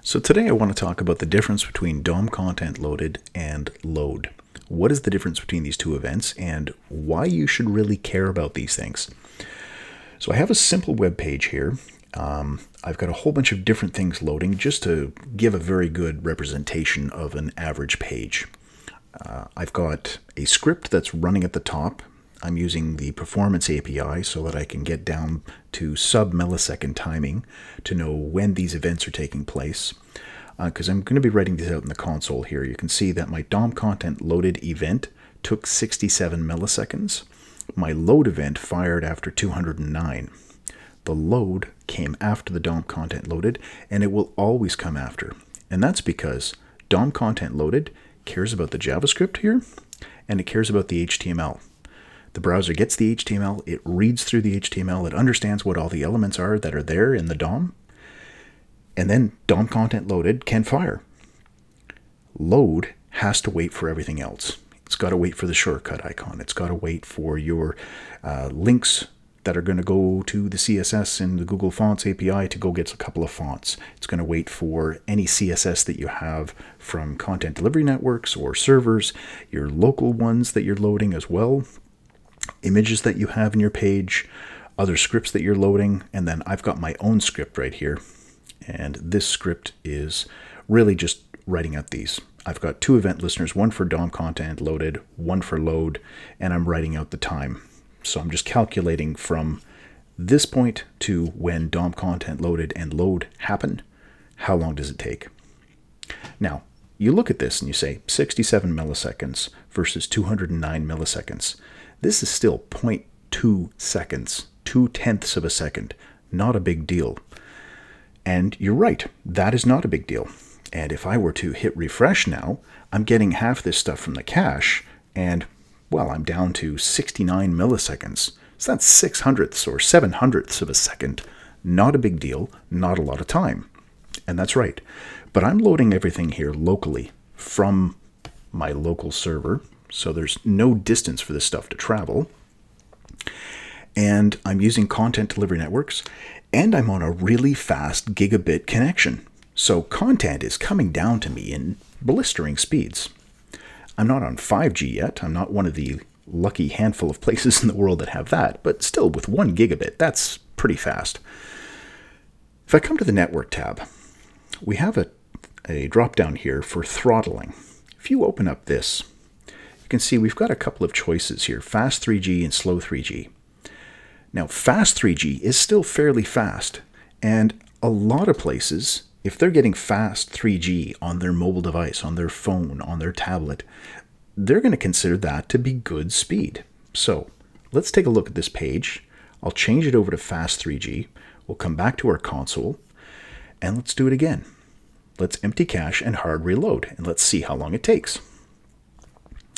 So today I want to talk about the difference between DOM content loaded and load. What is the difference between these two events and why you should really care about these things? So I have a simple web page here. Um, I've got a whole bunch of different things loading just to give a very good representation of an average page. Uh, I've got a script that's running at the top. I'm using the performance API so that I can get down to sub millisecond timing to know when these events are taking place. Because uh, I'm going to be writing these out in the console here. You can see that my DOM content loaded event took 67 milliseconds. My load event fired after 209. The load came after the DOM content loaded, and it will always come after. And that's because DOM content loaded cares about the JavaScript here, and it cares about the HTML. The browser gets the HTML, it reads through the HTML, it understands what all the elements are that are there in the DOM, and then DOM content loaded can fire. Load has to wait for everything else. It's got to wait for the shortcut icon. It's got to wait for your uh, links that are going to go to the CSS in the Google Fonts API to go get a couple of fonts. It's going to wait for any CSS that you have from content delivery networks or servers, your local ones that you're loading as well, images that you have in your page, other scripts that you're loading, and then I've got my own script right here. And this script is really just writing out these. I've got two event listeners, one for DOM content loaded, one for load, and I'm writing out the time. So I'm just calculating from this point to when DOM content loaded and load happen, how long does it take? Now, you look at this and you say 67 milliseconds versus 209 milliseconds. This is still 0.2 seconds, two tenths of a second. Not a big deal. And you're right, that is not a big deal. And if I were to hit refresh now, I'm getting half this stuff from the cache, and well, I'm down to 69 milliseconds. So that's six hundredths or seven hundredths of a second. Not a big deal, not a lot of time. And that's right. But I'm loading everything here locally from my local server, so there's no distance for this stuff to travel. And I'm using content delivery networks, and I'm on a really fast gigabit connection. So content is coming down to me in blistering speeds. I'm not on 5G yet. I'm not one of the lucky handful of places in the world that have that, but still with 1 gigabit, that's pretty fast. If I come to the network tab, we have a, a drop down here for throttling. If you open up this, you can see we've got a couple of choices here, fast 3G and slow 3G. Now, fast 3G is still fairly fast, and a lot of places if they're getting fast 3G on their mobile device, on their phone, on their tablet, they're going to consider that to be good speed. So let's take a look at this page. I'll change it over to fast 3G. We'll come back to our console and let's do it again. Let's empty cache and hard reload and let's see how long it takes.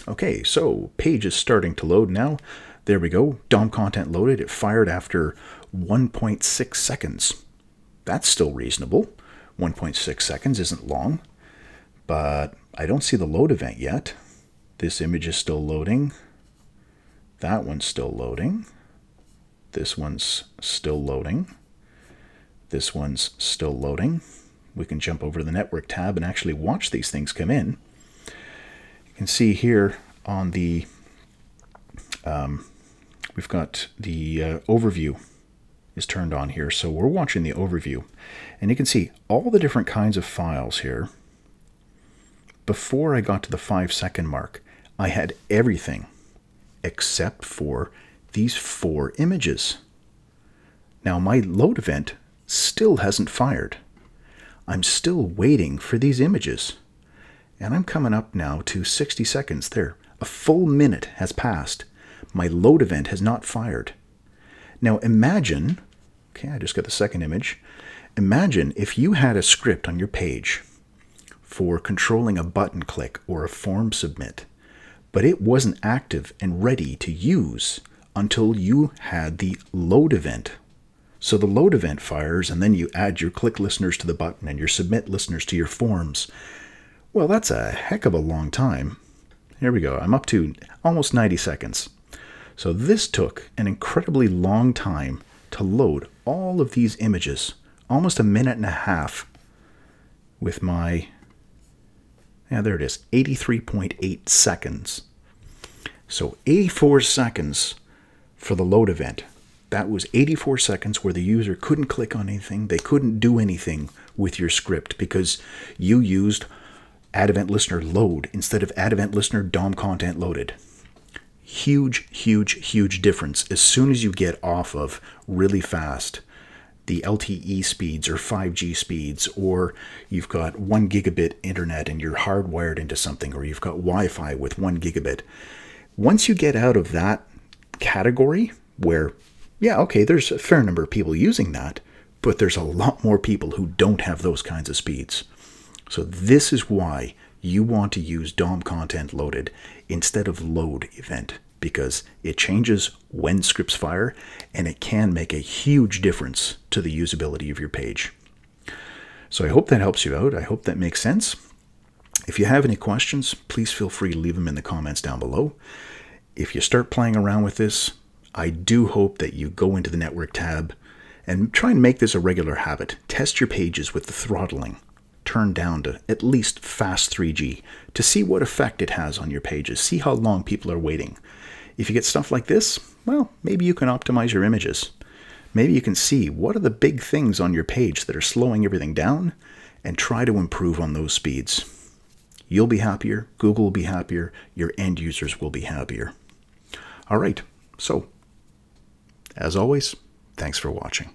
Okay, so page is starting to load now. There we go. DOM content loaded. It fired after 1.6 seconds. That's still reasonable. 1.6 seconds isn't long, but I don't see the load event yet. This image is still loading. That one's still loading. This one's still loading. This one's still loading. We can jump over to the network tab and actually watch these things come in. Can see here on the, um, we've got the uh, overview is turned on here. So we're watching the overview. And you can see all the different kinds of files here. Before I got to the five second mark, I had everything except for these four images. Now my load event still hasn't fired. I'm still waiting for these images. And I'm coming up now to 60 seconds there. A full minute has passed. My load event has not fired. Now imagine, okay, I just got the second image. Imagine if you had a script on your page for controlling a button click or a form submit, but it wasn't active and ready to use until you had the load event. So the load event fires, and then you add your click listeners to the button and your submit listeners to your forms. Well, that's a heck of a long time. Here we go. I'm up to almost 90 seconds. So this took an incredibly long time to load all of these images, almost a minute and a half. with my, yeah, there it is, 83.8 seconds. So 84 seconds for the load event. That was 84 seconds where the user couldn't click on anything, they couldn't do anything with your script because you used add event listener load instead of add event listener DOM content loaded. Huge, huge, huge difference as soon as you get off of really fast the LTE speeds or 5G speeds, or you've got one gigabit internet and you're hardwired into something, or you've got Wi Fi with one gigabit. Once you get out of that category where, yeah, okay, there's a fair number of people using that, but there's a lot more people who don't have those kinds of speeds. So, this is why you want to use DOM content loaded instead of load event because it changes when scripts fire and it can make a huge difference to the usability of your page. So I hope that helps you out. I hope that makes sense. If you have any questions, please feel free to leave them in the comments down below. If you start playing around with this, I do hope that you go into the network tab and try and make this a regular habit. Test your pages with the throttling turned down to at least fast 3G to see what effect it has on your pages. See how long people are waiting. If you get stuff like this, well, maybe you can optimize your images. Maybe you can see what are the big things on your page that are slowing everything down and try to improve on those speeds. You'll be happier, Google will be happier, your end users will be happier. All right, so as always, thanks for watching.